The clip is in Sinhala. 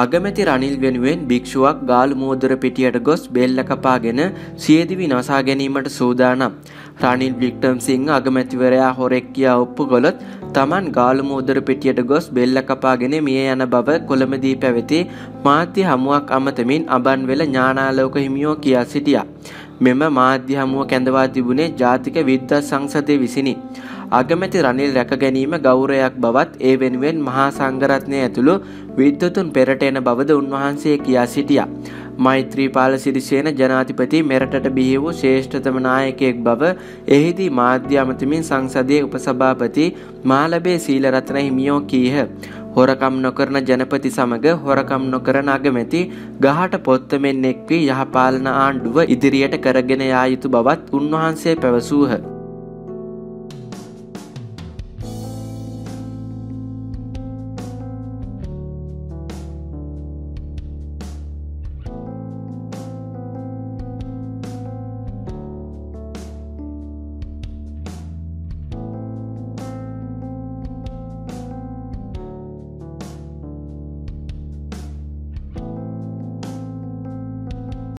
අගමැති රනිල් වෙනුවෙන් භික්ෂුවක් ගාලු මෝදර පිටියට ගොස් බෙල්ල කපාගෙන සියදිවි නසා ගැනීමට සූදානම්. රනිල් වික්ටම්සිංහ අගමැතිවරයා හොරෙක් කියා ඔප්පු කළොත් තමන් ගාලු මෝදර පිටියට ගොස් බෙල්ල කපාගෙන මිය යන බව කොළඹදී පැවති මාධ්‍ය හමුවක් අමතමින් අබන්වෙල ඥානාලෝක හිමියෝ කියා සිටියා. මෙම මාධ්‍ය හමුව කැඳවා තිබුණේ ජාතික විද්‍යා සංසදය විසිනි. අගමැති රනිල් රැක ගැනීම ගෞරවයක් බවත් ඒ වෙනුවෙන් මහා සංඝරත්නය ඇතුළු විද්වතුන් පෙරට එන බවද උන්වහන්සේ කියා සිටියා. මෛත්‍රීපාල සිරිසේන ජනාධිපති මෙරටට බිහි වූ ශ්‍රේෂ්ඨතම නායකයෙක් බව එහිදී මාධ්‍ය අමතමින් සංසදයේ උපසභාපති මාලබේ සීලරත්න හිමියෝ කීහ. හොරකම් නොකරන ජනපති සමග හොරකම් නොකරන අගමැති ගහට පොත්තමෙන් එක් වී යහපාලන ආණ්ඩුව ඉදිරියට කරගෙන යා යුතු බවත් උන්වහන්සේ පැවසූහ.